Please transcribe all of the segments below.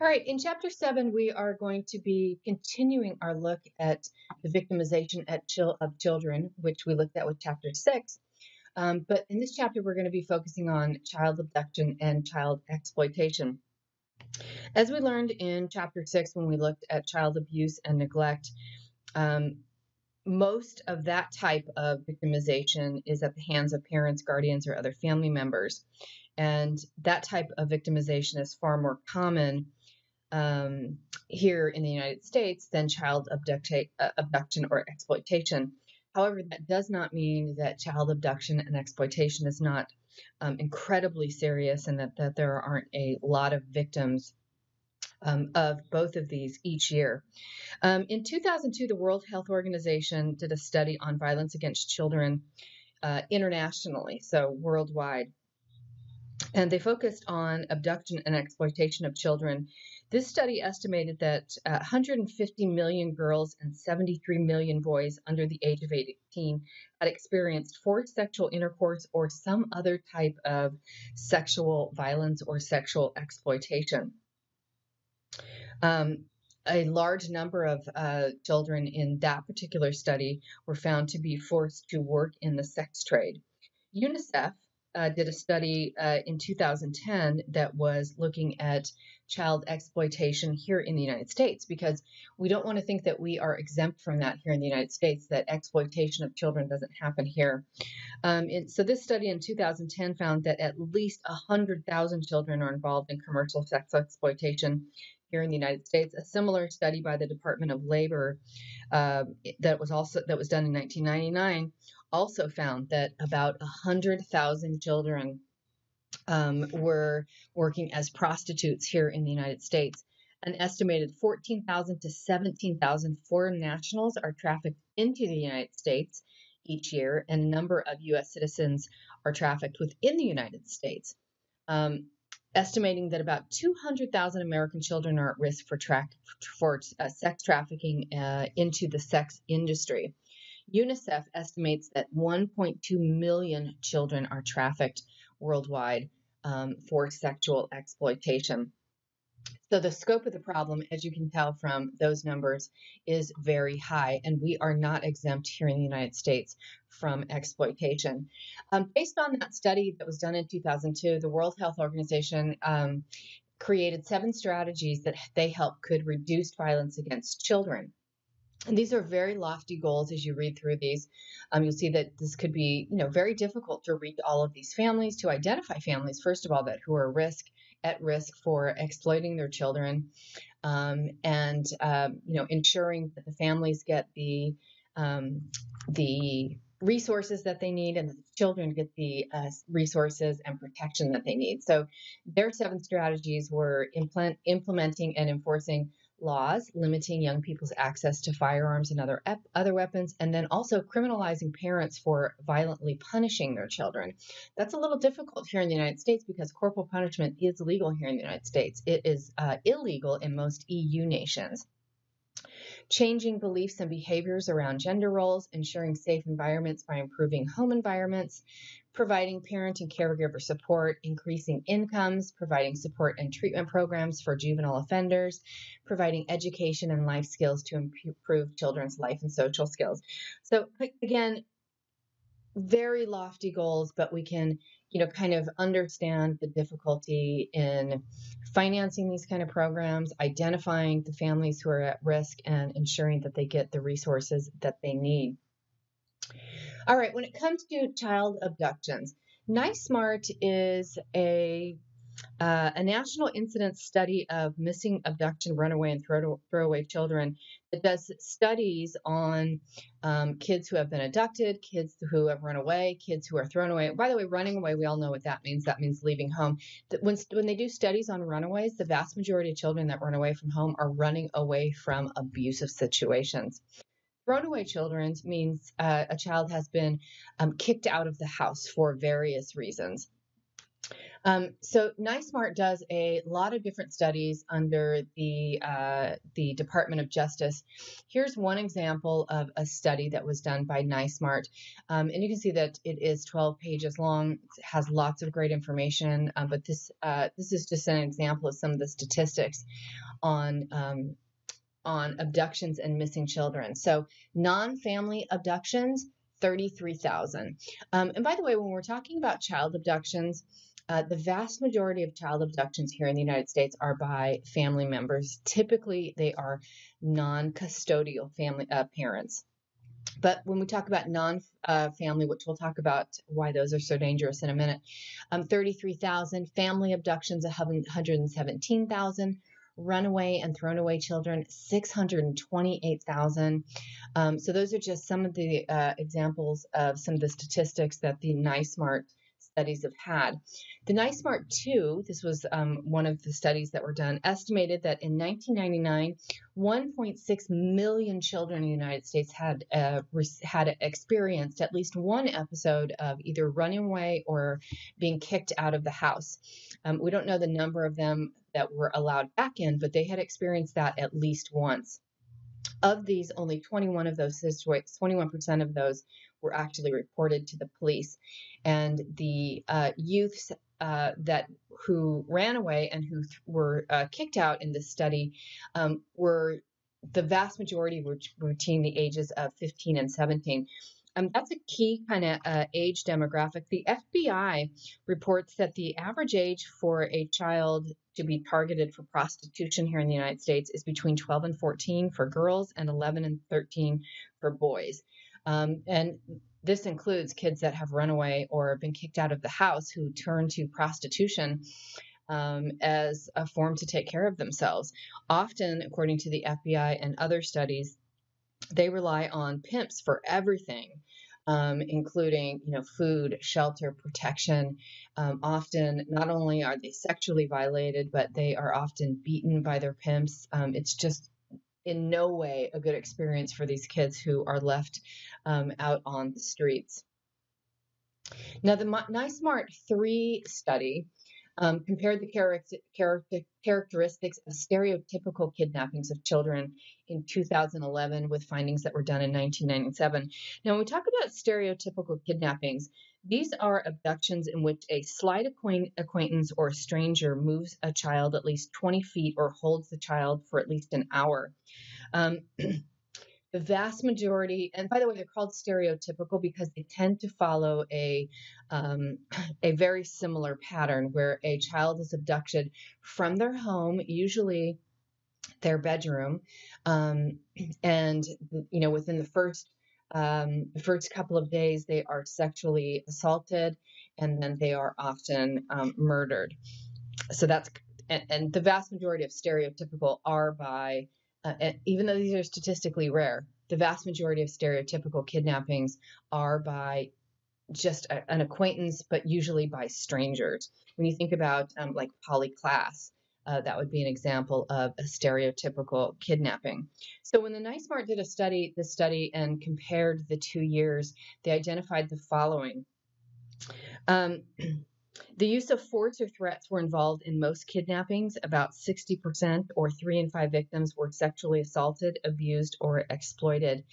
All right, in chapter seven, we are going to be continuing our look at the victimization at of children, which we looked at with chapter six. Um, but in this chapter, we're going to be focusing on child abduction and child exploitation. As we learned in chapter six, when we looked at child abuse and neglect, um, most of that type of victimization is at the hands of parents, guardians, or other family members. And that type of victimization is far more common um, here in the United States than child uh, abduction or exploitation. However, that does not mean that child abduction and exploitation is not um, incredibly serious and that, that there aren't a lot of victims um, of both of these each year. Um, in 2002, the World Health Organization did a study on violence against children uh, internationally, so worldwide. And they focused on abduction and exploitation of children this study estimated that uh, 150 million girls and 73 million boys under the age of 18 had experienced forced sexual intercourse or some other type of sexual violence or sexual exploitation. Um, a large number of uh, children in that particular study were found to be forced to work in the sex trade. UNICEF uh, did a study uh, in 2010 that was looking at child exploitation here in the United States because we don't want to think that we are exempt from that here in the United States, that exploitation of children doesn't happen here. Um, so, this study in 2010 found that at least 100,000 children are involved in commercial sex exploitation here in the United States. A similar study by the Department of Labor uh, that was also that was done in 1999 also found that about 100,000 children um, were working as prostitutes here in the United States. An estimated 14,000 to 17,000 foreign nationals are trafficked into the United States each year, and a number of U.S. citizens are trafficked within the United States. Um, estimating that about 200,000 American children are at risk for, tra- for uh, sex trafficking uh, into the sex industry. UNICEF estimates that 1.2 million children are trafficked worldwide um, for sexual exploitation. So, the scope of the problem, as you can tell from those numbers, is very high, and we are not exempt here in the United States from exploitation. Um, based on that study that was done in 2002, the World Health Organization um, created seven strategies that they help could reduce violence against children. And these are very lofty goals as you read through these. Um, you'll see that this could be, you know, very difficult to reach all of these families, to identify families, first of all, that who are at risk at risk for exploiting their children, um, and um, you know, ensuring that the families get the um, the resources that they need and the children get the uh, resources and protection that they need. So their seven strategies were implement, implementing and enforcing laws limiting young people's access to firearms and other ep- other weapons, and then also criminalizing parents for violently punishing their children. That's a little difficult here in the United States because corporal punishment is legal here in the United States. It is uh, illegal in most EU nations changing beliefs and behaviors around gender roles, ensuring safe environments by improving home environments, providing parent and caregiver support, increasing incomes, providing support and treatment programs for juvenile offenders, providing education and life skills to improve children's life and social skills. So, again, very lofty goals, but we can, you know, kind of understand the difficulty in financing these kind of programs, identifying the families who are at risk, and ensuring that they get the resources that they need. All right, when it comes to child abductions, NISMART is a uh, a national incidence study of missing, abduction, runaway, and throw, throwaway children that does studies on um, kids who have been abducted, kids who have run away, kids who are thrown away. By the way, running away, we all know what that means. That means leaving home. When, when they do studies on runaways, the vast majority of children that run away from home are running away from abusive situations. Thrown away children means uh, a child has been um, kicked out of the house for various reasons. Um, so NISMART does a lot of different studies under the uh, the Department of Justice. Here's one example of a study that was done by NISMART, um, and you can see that it is 12 pages long. It has lots of great information, um, but this uh, this is just an example of some of the statistics on um, on abductions and missing children. So non-family abductions. 33,000. Um, and by the way, when we're talking about child abductions, uh, the vast majority of child abductions here in the United States are by family members. Typically, they are non custodial family uh, parents. But when we talk about non uh, family, which we'll talk about why those are so dangerous in a minute, um, 33,000, family abductions, 117,000, runaway and thrown away children, 628,000. Um, so those are just some of the uh, examples of some of the statistics that the NISMART studies have had. The NISMART 2, this was um, one of the studies that were done, estimated that in 1999, 1.6 million children in the United States had uh, had experienced at least one episode of either running away or being kicked out of the house. Um, we don't know the number of them that were allowed back in, but they had experienced that at least once. Of these, only 21 of those situations, 21% of those were actually reported to the police. And the uh, youths uh, that who ran away and who th- were uh, kicked out in this study um, were the vast majority were between the ages of 15 and 17. Um, that's a key kind of uh, age demographic. The FBI reports that the average age for a child to be targeted for prostitution here in the United States is between 12 and 14 for girls and 11 and 13 for boys. Um, and this includes kids that have run away or been kicked out of the house who turn to prostitution um, as a form to take care of themselves. Often, according to the FBI and other studies, they rely on pimps for everything. Um, including you know food, shelter, protection. Um, often, not only are they sexually violated, but they are often beaten by their pimps. Um, it's just in no way a good experience for these kids who are left um, out on the streets. Now, the NISMART 3 study um, compared the character, character, characteristics of stereotypical kidnappings of children in 2011 with findings that were done in 1997. Now, when we talk about stereotypical kidnappings, these are abductions in which a slight acquaintance or a stranger moves a child at least 20 feet or holds the child for at least an hour. Um, the vast majority, and by the way, they're called stereotypical because they tend to follow a um, a very similar pattern where a child is abducted from their home, usually their bedroom, um, and you know within the first um, the first couple of days they are sexually assaulted, and then they are often um, murdered. So that's and, and the vast majority of stereotypical are by uh, even though these are statistically rare, the vast majority of stereotypical kidnappings are by just a, an acquaintance, but usually by strangers. When you think about um, like Polly Klaas, uh, that would be an example of a stereotypical kidnapping. So when the NISMART did a study, this study and compared the two years, they identified the following. Um, The use of force or threats were involved in most kidnappings. About 60% or three in five victims were sexually assaulted, abused, or exploited.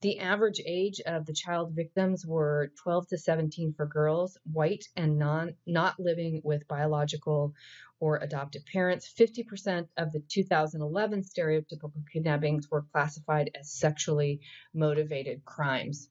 The average age of the child victims were 12 to 17 for girls, white and non not living with biological or adoptive parents. 50% of the 2011 stereotypical kidnappings were classified as sexually motivated crimes.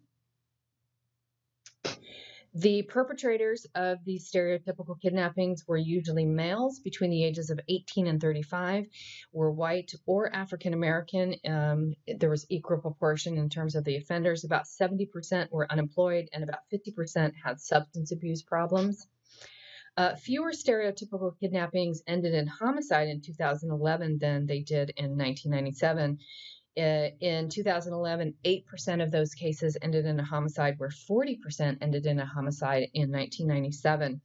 The perpetrators of these stereotypical kidnappings were usually males between the ages of 18 and 35, were white or African American. Um, there was equal proportion in terms of the offenders. About 70% were unemployed, and about 50% had substance abuse problems. Uh, fewer stereotypical kidnappings ended in homicide in 2011 than they did in 1997. Uh, in 2011, 8% of those cases ended in a homicide, where 40% ended in a homicide in 1997.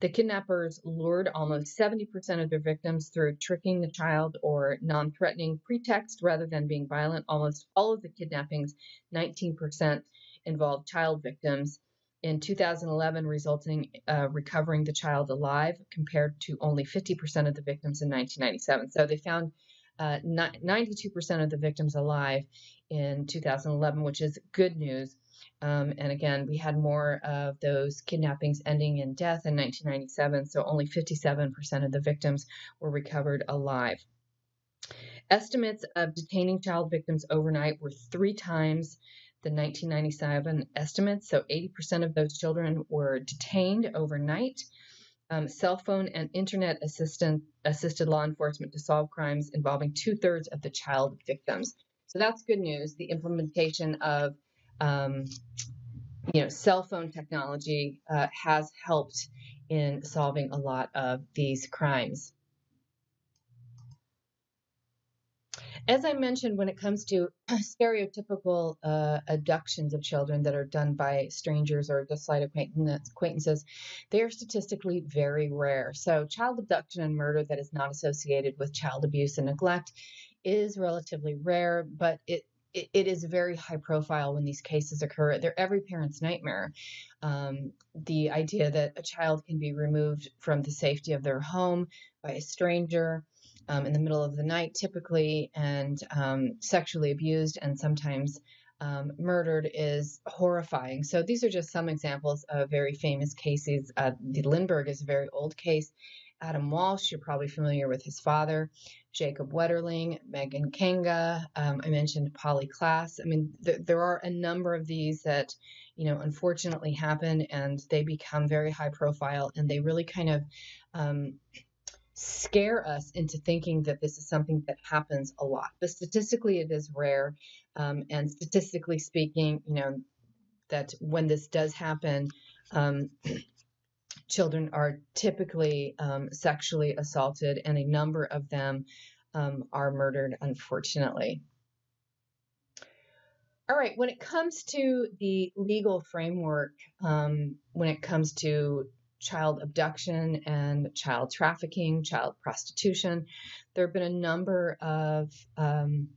The kidnappers lured almost 70% of their victims through tricking the child or non threatening pretext rather than being violent. Almost all of the kidnappings, 19%, involved child victims. in 2011, resulting uh, recovering the child alive compared to only 50% of the victims in 1997. So they found uh, 92% of the victims alive in 2011, which is good news. Um, and again, we had more of those kidnappings ending in death in 1997, so only 57% of the victims were recovered alive. Estimates of detaining child victims overnight were three times the 1997 estimates. So 80% of those children were detained overnight. Um, cell phone and internet assistant assisted law enforcement to solve crimes involving two thirds of the child victims. So that's good news. The implementation of um, you know cell phone technology uh, has helped in solving a lot of these crimes. As I mentioned, when it comes to stereotypical uh, abductions of children that are done by strangers or just slight acquaintances, they are statistically very rare. So, child abduction and murder that is not associated with child abuse and neglect is relatively rare, but it it, is very high profile when these cases occur. They're every parent's nightmare. Um, the idea that a child can be removed from the safety of their home by a stranger um, in the middle of the night, typically, and um, sexually abused and sometimes um, murdered is horrifying. So these are just some examples of very famous cases. Uh, the Lindbergh is a very old case. Adam Walsh, you're probably familiar with his father, Jacob Wetterling, Megan Kanka. Um, I mentioned Polly Klaas. I mean, th- there are a number of these that, you know, unfortunately happen and they become very high profile and they really kind of um, scare us into thinking that this is something that happens a lot. But statistically, it is rare. Um, and statistically speaking, you know, that when this does happen, um, children are typically um, sexually assaulted, and a number of them um, are murdered, unfortunately. All right, when it comes to the legal framework, um, when it comes to child abduction and child trafficking, child prostitution. There have been a number of um,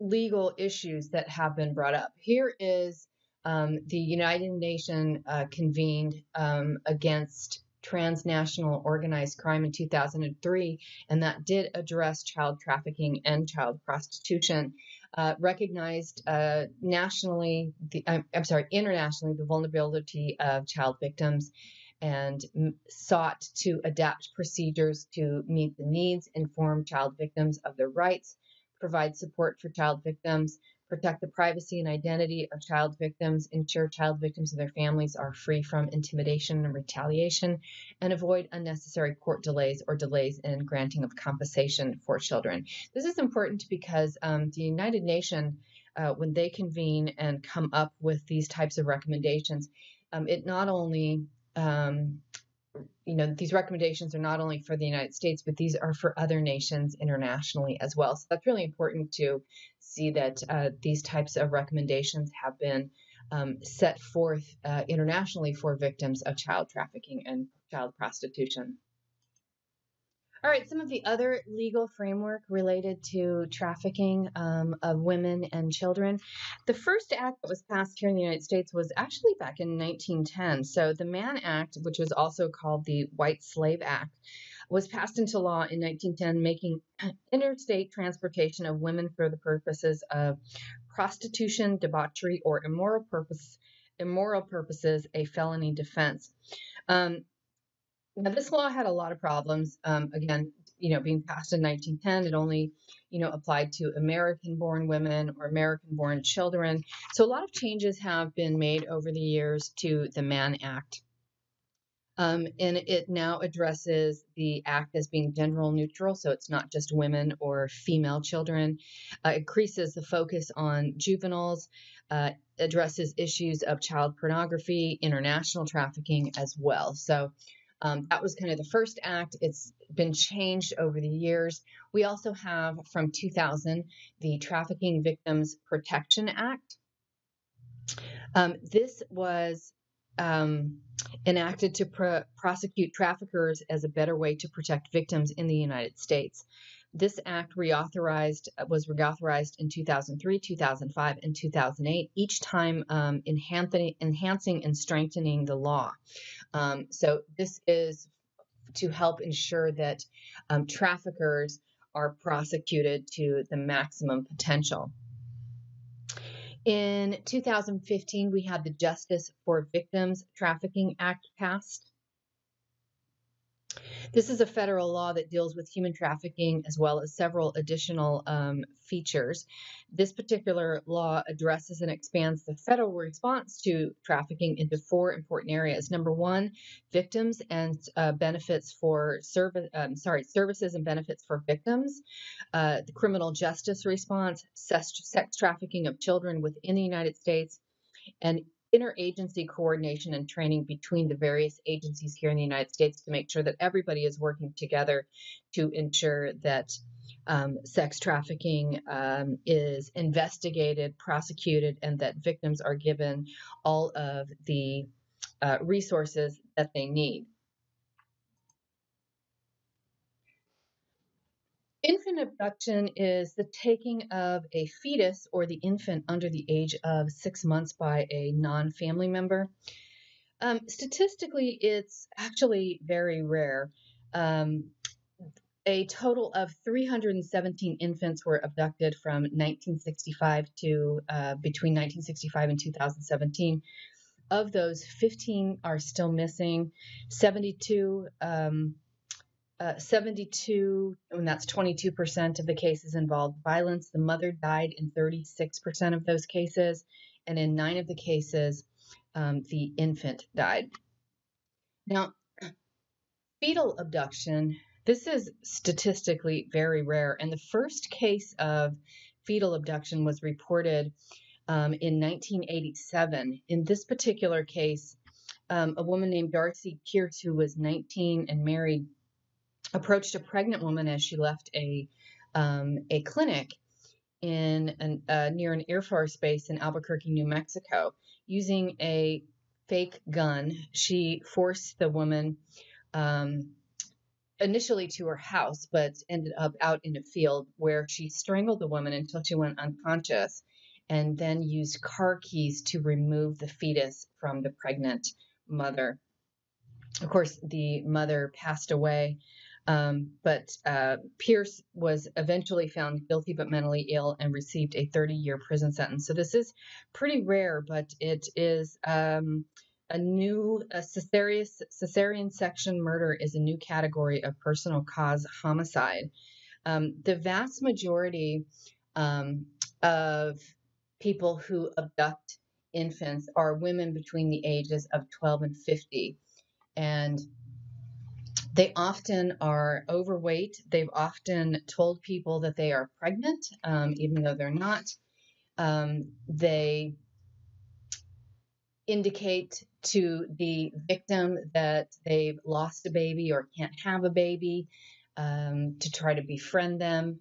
legal issues that have been brought up. Here is um, the United Nations uh, convened um, against transnational organized crime in 2003, and that did address child trafficking and child prostitution uh, recognized uh, nationally, the, I'm, I'm, sorry, internationally, the vulnerability of child victims and m- sought to adapt procedures to meet the needs, inform child victims of their rights, provide support for child victims, protect the privacy and identity of child victims, ensure child victims and their families are free from intimidation and retaliation, and avoid unnecessary court delays or delays in granting of compensation for children. This is important because um, the United Nations, uh, when they convene and come up with these types of recommendations, um, it not only um, you know, these recommendations are not only for the United States, but these are for other nations internationally as well. So that's really important to see that uh, these types of recommendations have been um, set forth uh, internationally for victims of child trafficking and child prostitution. All right, some of the other legal framework related to trafficking um, of women and children. The first act that was passed here in the United States was actually back in 1910. So the Mann Act, which was also called the White Slave Act, was passed into law in 1910, making interstate transportation of women for the purposes of prostitution, debauchery, or immoral purpose immoral purposes a felony defense. Um, now, this law had a lot of problems. Um, again, you know, being passed in 1910, it only, you know, applied to American-born women or American-born children. So a lot of changes have been made over the years to the Mann Act. Um, and it now addresses the act as being gender neutral, so it's not just women or female children. Uh, it increases the focus on juveniles, uh, addresses issues of child pornography, international trafficking as well. So um, that was kind of the first act. It's been changed over the years. We also have from 2000 the Trafficking Victims Protection Act. Um, this was um, enacted to prosecute traffickers as a better way to protect victims in the United States. This act reauthorized uh, was reauthorized in 2003, 2005, and 2008, each time um, enhancing, enhancing and strengthening the law. Um, so this is to help ensure that um, traffickers are prosecuted to the maximum potential. In 2015, we had the Justice for Victims Trafficking Act passed. This is a federal law that deals with human trafficking as well as several additional um, features. This particular law addresses and expands the federal response to trafficking into four important areas. Number one, victims and uh, benefits for service, um, sorry, services and benefits for victims, uh, the criminal justice response, sex, sex trafficking of children within the United States, and interagency coordination and training between the various agencies here in the United States to make sure that everybody is working together to ensure that um, sex trafficking um, is investigated, prosecuted, and that victims are given all of the uh, resources that they need. Infant abduction is the taking of a fetus or the infant under the age of six months by a non family member. Um, statistically, it's actually very rare. Um, a total of 317 infants were abducted from 1965 to uh, between 1965 and 2017. Of those, 15 are still missing. 72 um, uh, 72, and that's 22% of the cases involved violence. The mother died in 36% of those cases, and in nine of the cases, um, the infant died. Now, fetal abduction, this is statistically very rare, and the first case of fetal abduction was reported um, in 1987. In this particular case, um, a woman named Darci Pierce, who was 19 and married approached a pregnant woman as she left a um, a clinic in an, uh, near an Air Force base in Albuquerque, New Mexico, using a fake gun. She forced the woman um, initially to her house, but ended up out in a field where she strangled the woman until she went unconscious, and then used car keys to remove the fetus from the pregnant mother. Of course, the mother passed away um, but uh, Pierce was eventually found guilty but mentally ill and received a 30 year prison sentence. So this is pretty rare, but it is um, a new a cesarean, section murder is a new category of personal cause homicide. Um, the vast majority um, of people who abduct infants are women between the ages of 12 and 50. And they often are overweight. They've often told people that they are pregnant, um, even though they're not. Um, they indicate to the victim that they've lost a baby or can't have a baby um, to try to befriend them.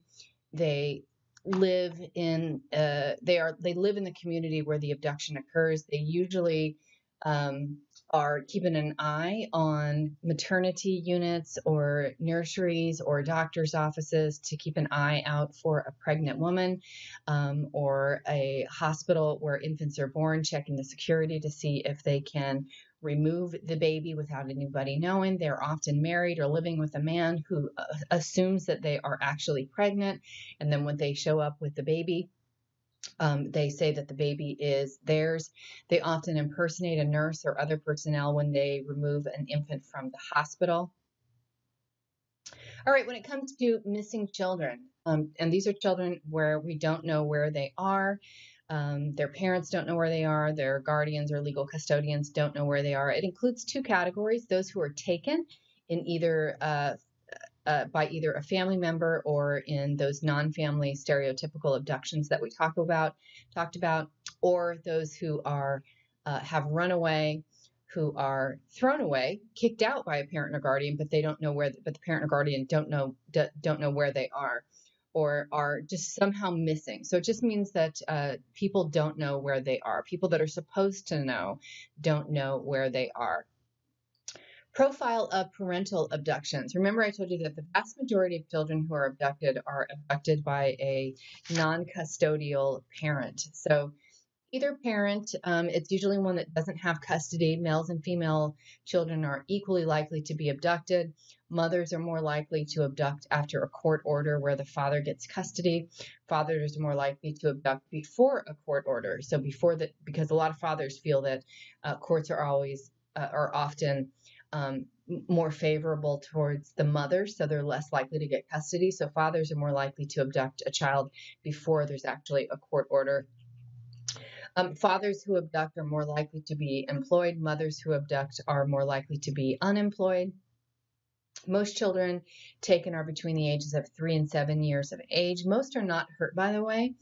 They live in uh, they are they live in the community where the abduction occurs. They usually um, are keeping an eye on maternity units or nurseries or doctor's offices to keep an eye out for a pregnant woman um, or a hospital where infants are born, checking the security to see if they can remove the baby without anybody knowing. They're often married or living with a man who uh, assumes that they are actually pregnant. And then when they show up with the baby, um, they say that the baby is theirs. They often impersonate a nurse or other personnel when they remove an infant from the hospital. All right, when it comes to missing children, um, and these are children where we don't know where they are, um, their parents don't know where they are, their guardians or legal custodians don't know where they are. It includes two categories those who are taken in either uh, uh, by either a family member or in those non-family stereotypical abductions that we talk about, talked about, or those who are uh, have run away, who are thrown away, kicked out by a parent or guardian, but they don't know where, but the parent or guardian don't know don't know where they are, or are just somehow missing. So it just means that uh, people don't know where they are. People that are supposed to know don't know where they are. Profile of parental abductions. Remember, I told you that the vast majority of children who are abducted are abducted by a non custodial parent. So, either parent, um, it's usually one that doesn't have custody. Males and female children are equally likely to be abducted. Mothers are more likely to abduct after a court order where the father gets custody. Fathers are more likely to abduct before a court order. So, before that, because a lot of fathers feel that uh, courts are always, uh, are often um, more favorable towards the mother, so they're less likely to get custody. So fathers are more likely to abduct a child before there's actually a court order. Um, fathers who abduct are more likely to be employed. Mothers who abduct are more likely to be unemployed. Most children taken are between the ages of three and seven years of age. Most are not hurt, by the way,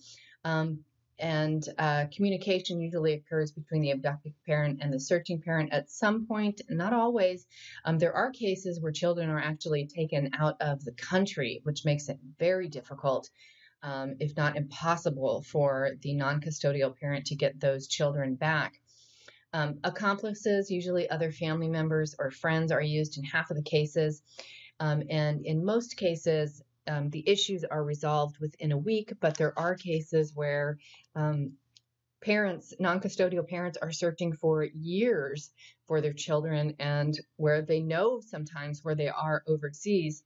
um, and uh, communication usually occurs between the abducted parent and the searching parent at some point, not always. Um, there are cases where children are actually taken out of the country, which makes it very difficult, um, if not impossible, for the non custodial parent to get those children back. Um, accomplices, usually other family members or friends, are used in half of the cases. Um, and in most cases, um, the issues are resolved within a week, but there are cases where um, parents, non custodial parents, are searching for years for their children and where they know sometimes where they are overseas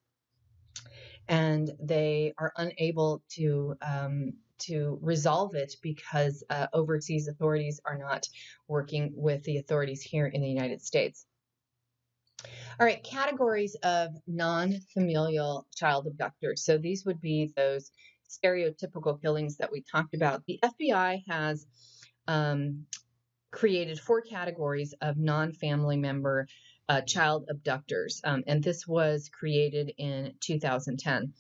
and they are unable to um, to resolve it because uh, overseas authorities are not working with the authorities here in the United States. All right, categories of non familial child abductors. So these would be those stereotypical killings that we talked about. The FBI has um, created four categories of non family member uh, child abductors, um, and this was created in 2010.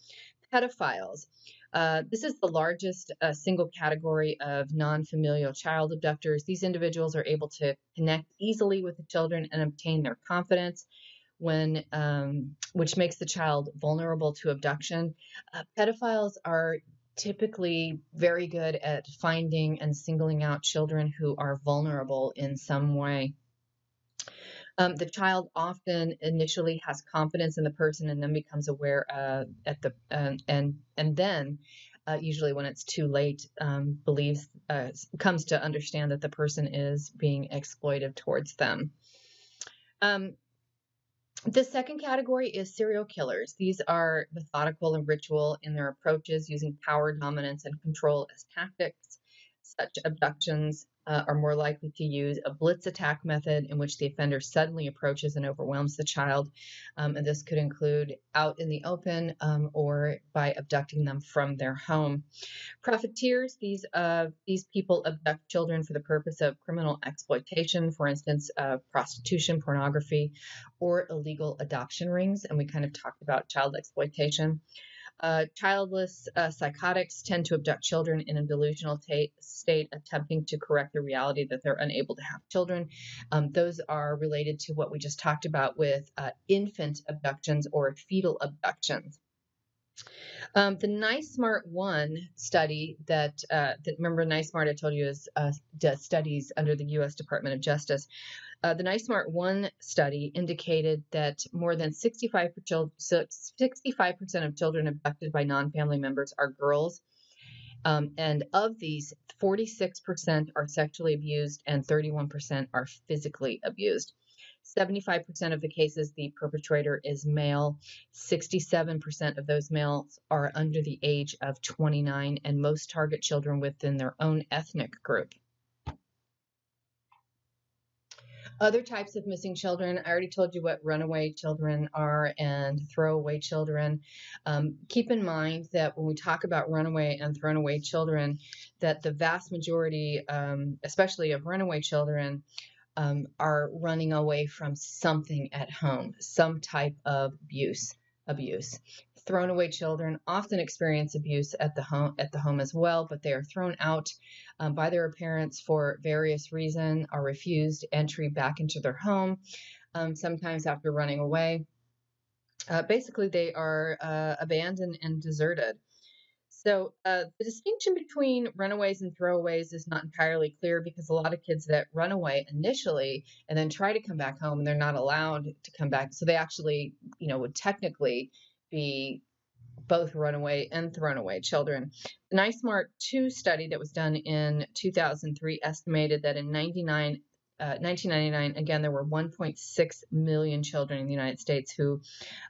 Pedophiles. Uh, this is the largest uh, single category of non familial child abductors. These individuals are able to connect easily with the children and obtain their confidence when um, which makes the child vulnerable to abduction. Uh, pedophiles are typically very good at finding and singling out children who are vulnerable in some way. Um, the child often initially has confidence in the person and then becomes aware uh, at the uh, and and then uh, usually when it's too late um, believes uh, comes to understand that the person is being exploitive towards them. Um, the second category is serial killers. These are methodical and ritual in their approaches, using power, dominance, and control as tactics. Such abductions uh, are more likely to use a blitz attack method in which the offender suddenly approaches and overwhelms the child. Um, and this could include out in the open um, or by abducting them from their home. Profiteers, these, uh, these people abduct children for the purpose of criminal exploitation, for instance, uh, prostitution, pornography, or illegal adoption rings. And we kind of talked about child exploitation. Uh, childless uh, psychotics tend to abduct children in a delusional ta- state, attempting to correct the reality that they're unable to have children. Um, those are related to what we just talked about with uh, infant abductions or fetal abductions. Um, the Smart one study that, uh, that remember NISMART I told you is uh, studies under the U.S. Department of Justice. Uh, the Smart one study indicated that more than 65 percent of children abducted by non-family members are girls. Um, and of these, 46% are sexually abused and 31% are physically abused. 75% of the cases, the perpetrator is male. 67% of those males are under the age of 29, and most target children within their own ethnic group. Other types of missing children, I already told you what runaway children are and throwaway children. Um, keep in mind that when we talk about runaway and thrown away children, that the vast majority, um, especially of runaway children, um, are running away from something at home, some type of abuse. Abuse. Thrown away children often experience abuse at the home at the home as well, but they are thrown out um, by their parents for various reasons, are refused entry back into their home, um, sometimes after running away. Uh, basically, they are uh, abandoned and deserted. So uh, the distinction between runaways and throwaways is not entirely clear because a lot of kids that run away initially and then try to come back home and they're not allowed to come back. So they actually, you know, would technically be both runaway and thrown away children. The NISMART 2 study that was done in 2003 estimated that in 99 uh, 1999, again, there were 1.6 million children in the United States who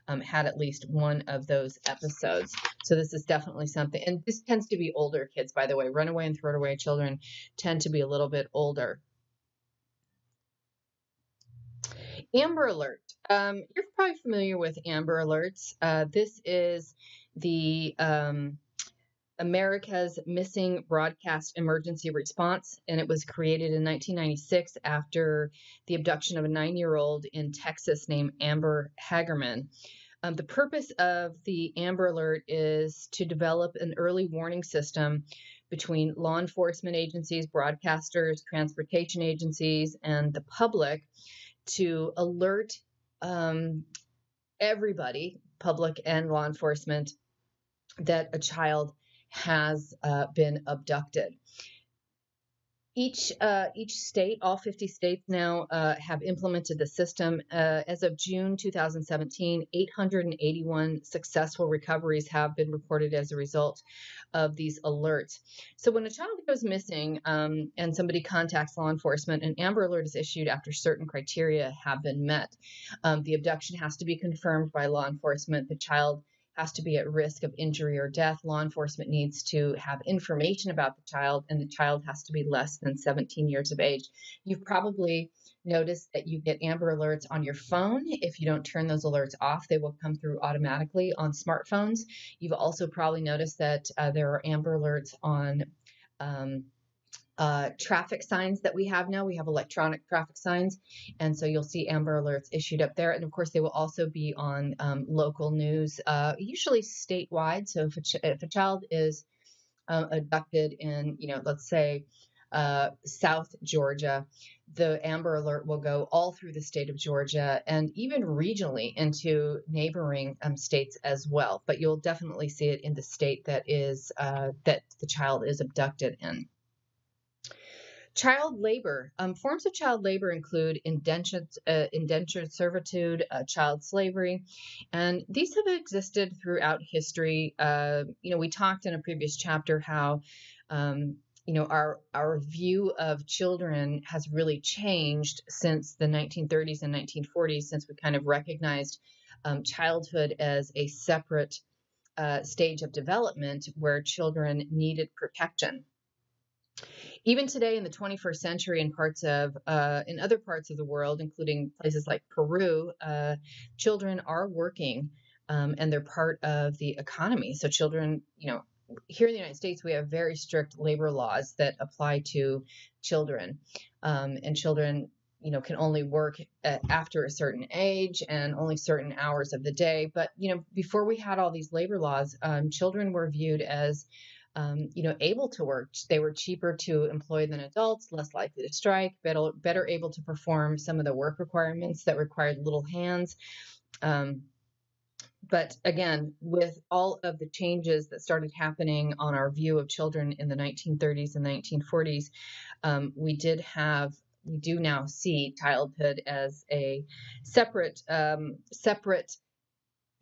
um, had at least one of those episodes. So this is definitely something, and this tends to be older kids, by the way. Runaway and throwaway children tend to be a little bit older. Amber Alert. Um, you're probably familiar with Amber Alerts. Uh, this is the um, America's Missing Broadcast Emergency Response, and it was created in 1996 after the abduction of a nine year old in Texas named Amber Hagerman. Um, the purpose of the Amber Alert is to develop an early warning system between law enforcement agencies, broadcasters, transportation agencies, and the public to alert um, everybody, public and law enforcement, that a child has uh, been abducted. Each uh, each state, all 50 states now uh, have implemented the system. Uh, as of June 2017, 881 successful recoveries have been reported as a result of these alerts. So when a child goes missing um, and somebody contacts law enforcement, an Amber Alert is issued after certain criteria have been met. Um, the abduction has to be confirmed by law enforcement. The child has to be at risk of injury or death. Law enforcement needs to have information about the child, and the child has to be less than 17 years of age. You've probably noticed that you get Amber Alerts on your phone. If you don't turn those alerts off, they will come through automatically on smartphones. You've also probably noticed that uh, there are Amber Alerts on um, uh, traffic signs that we have now. We have electronic traffic signs, and so you'll see Amber Alerts issued up there. And of course, they will also be on um, local news, uh, usually statewide. So if a, ch- if a child is uh, abducted in, you know, let's say uh, South Georgia, the Amber Alert will go all through the state of Georgia and even regionally into neighboring um, states as well. But you'll definitely see it in the state that is uh, that the child is abducted in. Child labor. Um, forms of child labor include indentured, uh, indentured servitude, uh, child slavery, and these have existed throughout history. Uh, you know, we talked in a previous chapter how, um, you know, our our view of children has really changed since the 1930s and 1940s, since we kind of recognized um, childhood as a separate uh, stage of development where children needed protection even today in the 21st century in parts of uh, in other parts of the world including places like peru uh, children are working um, and they're part of the economy. So children you know here in the united states we have very strict labor laws that apply to children um, and children you know can only work after a certain age and only certain hours of the day. But you know before we had all these labor laws um, children were viewed as um, you know, able to work. They were cheaper to employ than adults, less likely to strike, better, better able to perform some of the work requirements that required little hands. Um, but again, with all of the changes that started happening on our view of children in the 1930s and 1940s, um, we did have we do now see childhood as a separate um, separate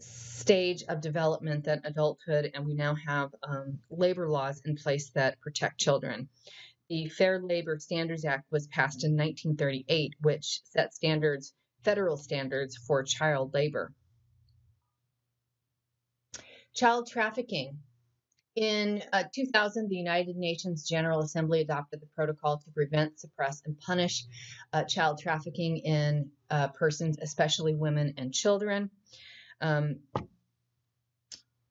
stage of development than adulthood, and we now have um, labor laws in place that protect children. The Fair Labor Standards Act was passed in 1938, which set standards, federal standards for child labor. Child trafficking. In uh, 2000, the United Nations General Assembly adopted the protocol to prevent, suppress, and punish uh, child trafficking in uh, persons, especially women and children. Um,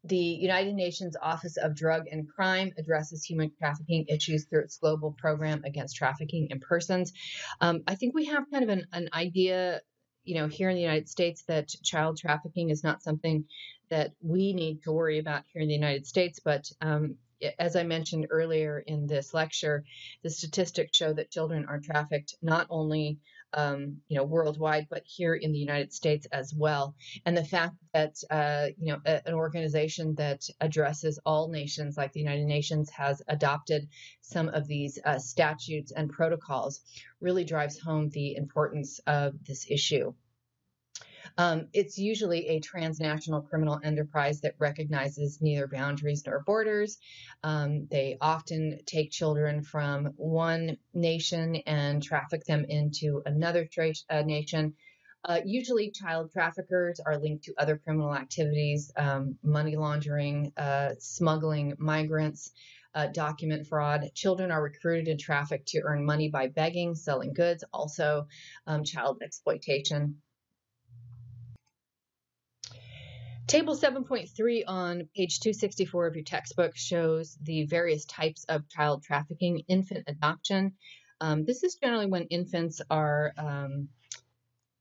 the United Nations Office of Drug and Crime addresses human trafficking issues through its global program against trafficking in persons. Um, I think we have kind of an, an idea, you know, here in the United States that child trafficking is not something that we need to worry about here in the United States, but um, as I mentioned earlier in this lecture, the statistics show that children are trafficked not only um, you know, worldwide, but here in the United States as well. And the fact that, uh, you know, a, an organization that addresses all nations, like the United Nations, has adopted some of these uh, statutes and protocols really drives home the importance of this issue. Um, it's usually a transnational criminal enterprise that recognizes neither boundaries nor borders. Um, they often take children from one nation and traffic them into another tra- uh, nation. Uh, usually, child traffickers are linked to other criminal activities, um, money laundering, uh, smuggling migrants. Uh, document fraud. Children are recruited and trafficked to earn money by begging, selling goods, also um, child exploitation. Table 7.3 on page 264 of your textbook shows the various types of child trafficking, infant adoption. Um, this is generally when infants are um,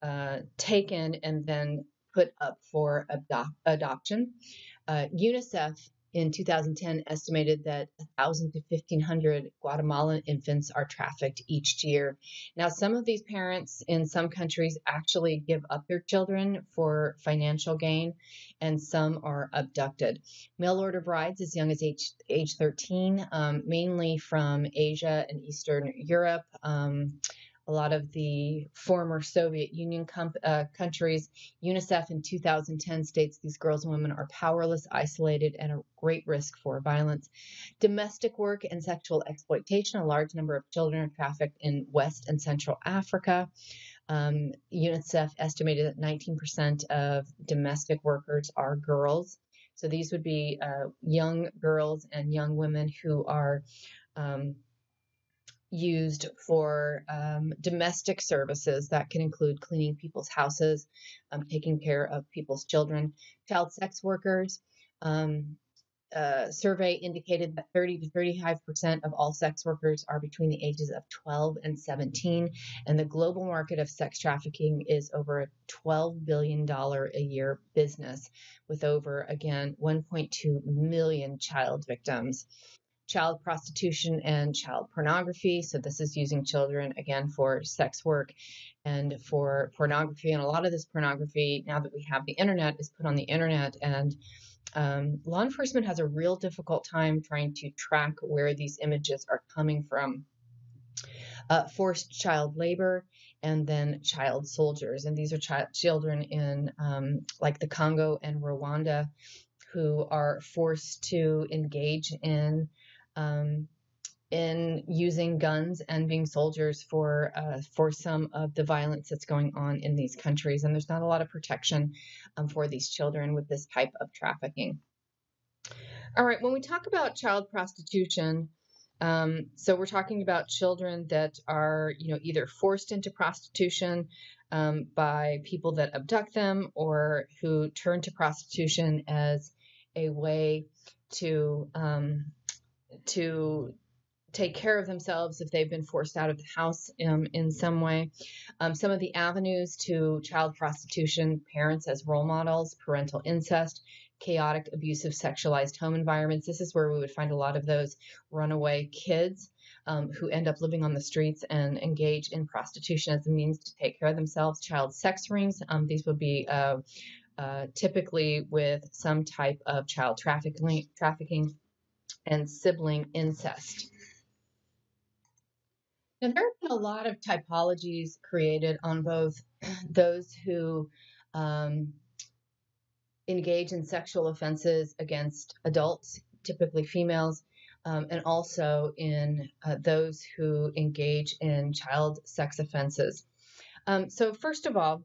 uh, taken and then put up for adoption. Uh, UNICEF in 2010 estimated that 1,000 to 1,500 Guatemalan infants are trafficked each year. Now, some of these parents in some countries actually give up their children for financial gain, and some are abducted. Mail order brides as young as age, age 13, um, mainly from Asia and Eastern Europe. Um, a lot of the former Soviet Union com- uh, countries. UNICEF in 2010 states these girls and women are powerless, isolated, and a great risk for violence. Domestic work and sexual exploitation. A large number of children are trafficked in West and Central Africa. Um, UNICEF estimated that 19% of domestic workers are girls. So these would be uh, young girls and young women who are um, used for um, domestic services that can include cleaning people's houses, um, taking care of people's children, child sex workers. Um, a survey indicated that 30 to 35 percent of all sex workers are between the ages of 12 and 17, and the global market of sex trafficking is over a 12 billion dollar a year business, with over again 1.2 million child victims child prostitution and child pornography. So, this is using children again for sex work and for pornography. And a lot of this pornography, now that we have the internet, is put on the internet. And um, law enforcement has a real difficult time trying to track where these images are coming from. Uh, forced child labor and then child soldiers. And these are chi- children in um, like the Congo and Rwanda who are forced to engage in um, in using guns and being soldiers for uh, for some of the violence that's going on in these countries, and there's not a lot of protection um, for these children with this type of trafficking. All right, when we talk about child prostitution, um, so we're talking about children that are, you know, either forced into prostitution um, by people that abduct them or who turn to prostitution as a way to um, to take care of themselves if they've been forced out of the house um, in some way. Um, some of the avenues to child prostitution, parents as role models, parental incest, chaotic, abusive, sexualized home environments. This is where we would find a lot of those runaway kids. Um, who end up living on the streets and engage in prostitution as a means to take care of themselves. Child sex rings. Um, these would be uh, uh, typically with some type of child trafficking, trafficking and sibling incest. Now, there have been a lot of typologies created on both those who um, engage in sexual offenses against adults, typically females, um, and also in uh, those who engage in child sex offenses. Um, so, first of all,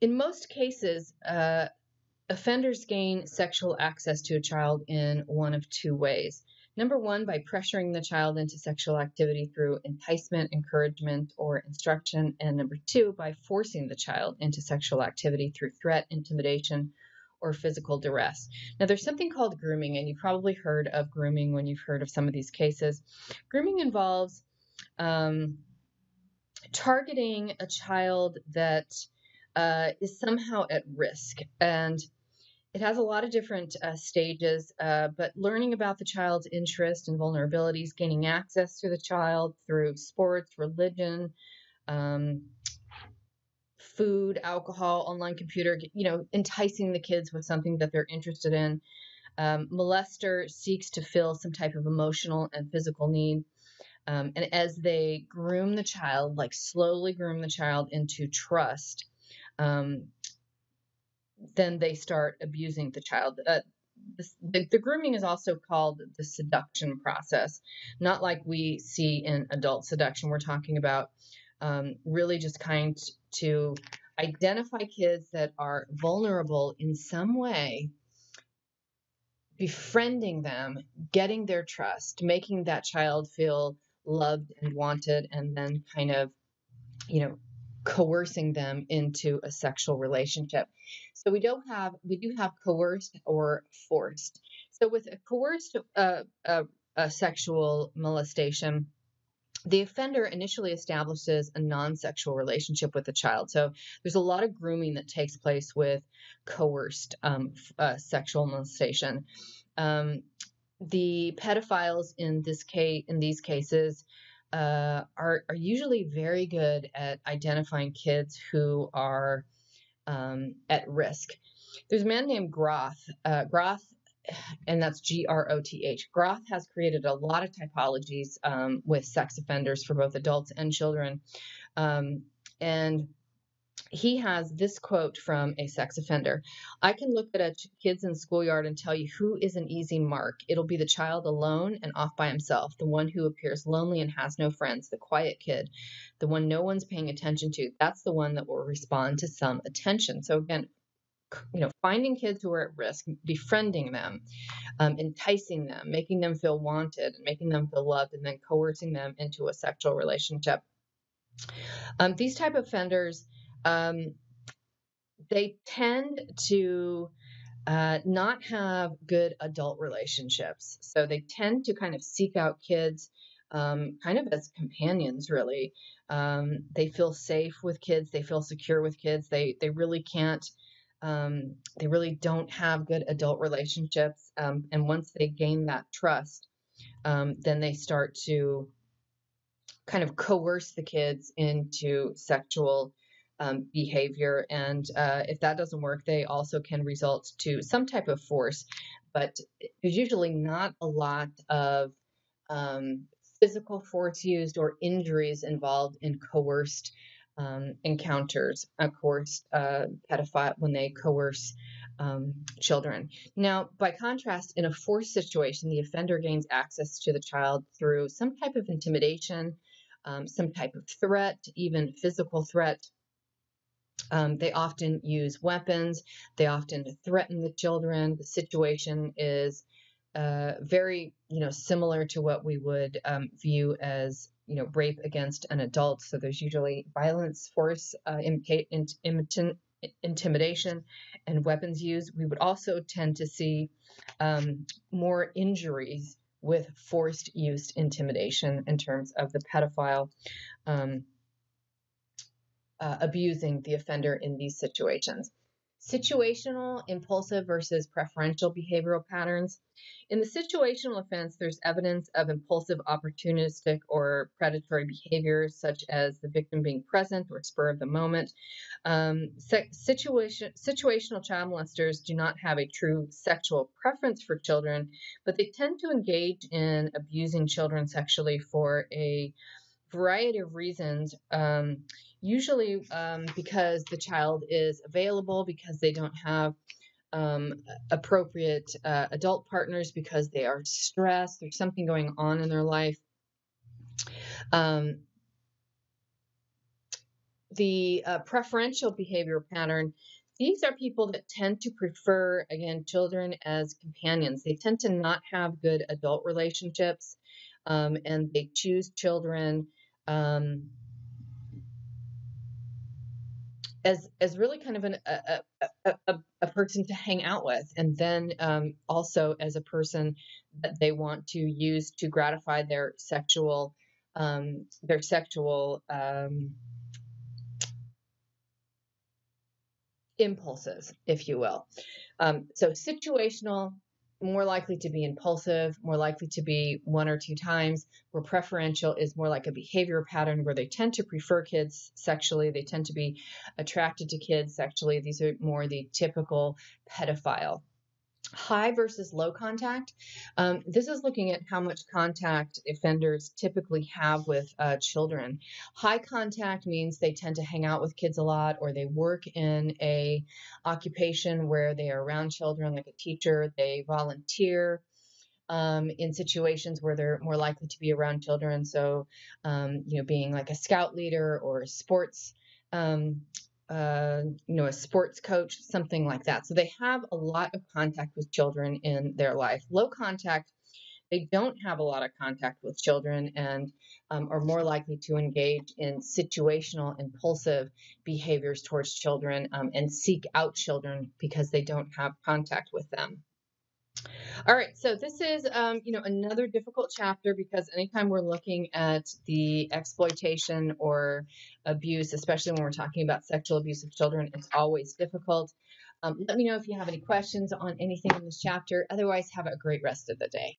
in most cases, uh, Offenders gain sexual access to a child in one of two ways. Number one, by pressuring the child into sexual activity through enticement, encouragement, or instruction. And number two, by forcing the child into sexual activity through threat, intimidation, or physical duress. Now, there's something called grooming, and you've probably heard of grooming when you've heard of some of these cases. Grooming involves um, targeting a child that uh, is somehow at risk. And it has a lot of different uh, stages, uh, but learning about the child's interests and vulnerabilities, gaining access to the child through sports, religion, um, food, alcohol, online computer, you know, enticing the kids with something that they're interested in. Um, molester seeks to fill some type of emotional and physical need. Um, and as they groom the child, like slowly groom the child into trust, um, then they start abusing the child. Uh, the, the, grooming is also called the seduction process, not like we see in adult seduction. We're talking about um, really just kind to identify kids that are vulnerable in some way, befriending them, getting their trust, making that child feel loved and wanted, and then kind of, you know, coercing them into a sexual relationship. So we don't have we do have coerced or forced. So with a coerced uh, uh, a sexual molestation, the offender initially establishes a non-sexual relationship with the child. So there's a lot of grooming that takes place with coerced um, uh, sexual molestation. Um, the pedophiles in this case in these cases uh, are are usually very good at identifying kids who are um, at risk. There's a man named Groth. Uh, Groth, and that's G R O T H. Groth has created a lot of typologies um, with sex offenders for both adults and children, um, and he has this quote from a sex offender I can look at a kids in schoolyard and tell you who is an easy mark. It'll be the child alone and off by himself, the one who appears lonely and has no friends, the quiet kid, the one no one's paying attention to. That's the one that will respond to some attention. So, again, you know, finding kids who are at risk, befriending them, um, enticing them, making them feel wanted, making them feel loved, and then coercing them into a sexual relationship. Um, these type of offenders um, they tend to uh, not have good adult relationships. So they tend to kind of seek out kids um, kind of as companions, really. Um, they feel safe with kids, they feel secure with kids. They, they really can't. Um, they really don't have good adult relationships. Um, and once they gain that trust, um, then they start to kind of coerce the kids into sexual um, behavior. And uh, if that doesn't work, they also can result to some type of force, but there's usually not a lot of um, physical force used or injuries involved in coerced um, encounters, of course, uh, pedophile when they coerce um, children. Now, by contrast, in a forced situation, the offender gains access to the child through some type of intimidation, um, some type of threat, even physical threat, um, they often use weapons. They often threaten the children. The situation is uh, very, you know, similar to what we would um, view as, you know, rape against an adult. So there's usually violence, force, uh, intimidation, and weapons used. We would also tend to see um, more injuries with forced use intimidation in terms of the pedophile. Um, uh, abusing the offender in these situations. Situational, impulsive versus preferential behavioral patterns. In the situational offense, there's evidence of impulsive, opportunistic, or predatory behaviors, such as the victim being present or spur of the moment. Um, situation, situational child molesters do not have a true sexual preference for children, but they tend to engage in abusing children sexually for a variety of reasons. Um, usually um, because the child is available, because they don't have um, appropriate uh, adult partners, because they are stressed, there's something going on in their life. Um, the uh, preferential behavior pattern these are people that tend to prefer again children as companions they tend to not have good adult relationships um, and they choose children um, as as really kind of an, a, a, a, a, person to hang out with, and then um, also as a person that they want to use to gratify their sexual um, their sexual um, impulses, if you will. Um, so situational, more likely to be impulsive, more likely to be one or two times, where preferential is more like a behavior pattern where they tend to prefer kids sexually, they tend to be attracted to kids sexually. These are more the typical pedophile high versus low contact. Um, this is looking at how much contact offenders typically have with uh, children. High contact means they tend to hang out with kids a lot, or they work in a occupation where they are around children, like a teacher. They volunteer. Um, in situations where they're more likely to be around children, so um, you know, being like a scout leader or sports um, uh, you know, a sports coach, something like that. So they have a lot of contact with children in their life. Low contact, they don't have a lot of contact with children and um, are more likely to engage in situational, impulsive behaviors towards children um, and seek out children because they don't have contact with them. All right, so this is, um, you know, another difficult chapter because anytime we're looking at the exploitation or abuse, especially when we're talking about sexual abuse of children, it's always difficult. Um, let me know if you have any questions on anything in this chapter. Otherwise, have a great rest of the day.